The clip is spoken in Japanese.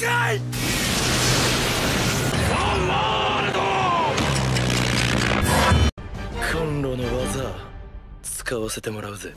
ないコンロの技使わせてもらうぜ。